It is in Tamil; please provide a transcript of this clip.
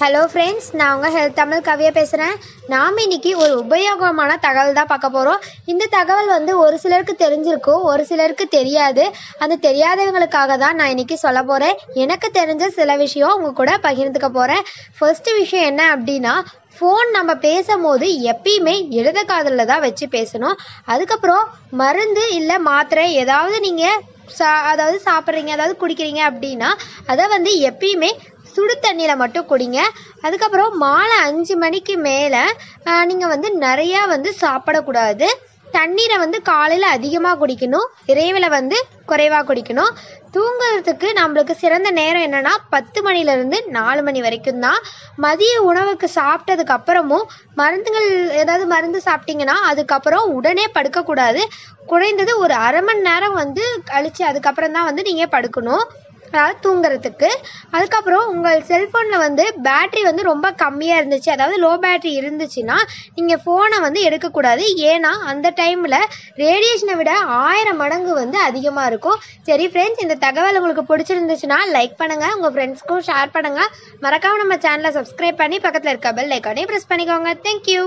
ஹலோ ஃப்ரெண்ட்ஸ் நான் உங்கள் ஹெல்த் தமிழ் கவியை பேசுகிறேன் நாம் இன்னைக்கு ஒரு உபயோகமான தகவல் தான் பார்க்க போகிறோம் இந்த தகவல் வந்து ஒரு சிலருக்கு தெரிஞ்சிருக்கும் ஒரு சிலருக்கு தெரியாது. அந்த தெரியாதவங்களுக்காக தான் நான் இன்றைக்கி சொல்ல போகிறேன் எனக்கு தெரிஞ்ச சில விஷயம் உங்கள் கூட பகிர்ந்துக்க போகிறேன் ஃபர்ஸ்ட் விஷயம் என்ன அப்படின்னா ஃபோன் நம்ம பேசும்போது எப்பயுமே இடது காதலில் தான் வச்சு பேசணும். அதுக்கப்புறம் மருந்து இல்லை மாத்திரை ஏதாவது நீங்கள் சா அதாவது சாப்பிட்றீங்க அதாவது குடிக்கிறீங்க அப்படின்னா அதை வந்து எப்பயுமே சுடு தண்ணியில் மட்டும் குடிங்க. அதுக்கப்புறம் மாலை அஞ்சு மணிக்கு மேலே நீங்கள் வந்து நிறையா வந்து சாப்பிடக்கூடாது தண்ணீரை வந்து காலையில் அதிகமாக குடிக்கணும். இரவில் வந்து குறைவாக குடிக்கணும். தூங்குறதுக்கு நம்மளுக்கு சிறந்த நேரம் என்னென்னா பத்து மணிலேருந்து நாலு மணி வரைக்கும் தான். மதிய உணவுக்கு சாப்பிட்டதுக்கு அப்புறமும் மருந்துகள் ஏதாவது மருந்து சாப்பிட்டிங்கன்னா அதுக்கப்புறம் உடனே படுக்கக்கூடாது குறைந்தது ஒரு அரை மணி நேரம் வந்து கழித்து அதுக்கப்புறம் தான் வந்து நீங்கள் படுக்கணும். அதாவது தூங்குறதுக்கு. அதுக்கப்புறம் உங்கள் செல்ஃபோனில் வந்து பேட்ரி வந்து ரொம்ப கம்மியாக இருந்துச்சு. அதாவது லோ பேட்ரி இருந்துச்சுன்னா நீங்கள் ஃபோனை வந்து எடுக்கக்கூடாது. ஏன்னா அந்த டைமில் ரேடியேஷனை விட ஆயிரம் மடங்கு வந்து அதிகமாக இருக்கும். சரி ஃப்ரெண்ட்ஸ் இந்த தகவல் உங்களுக்கு பிடிச்சிருந்துச்சுன்னா லைக் பண்ணுங்கள் உங்கள் ஃப்ரெண்ட்ஸ்க்கும் ஷேர் பண்ணுங்கள் மறக்காம நம்ம சேனலை சப்ஸ்கிரைப் பண்ணி பக்கத்தில் இருக்க பெல் ஐக்கானே ப்ரெஸ் பண்ணிக்கோங்க. தேங்க்யூ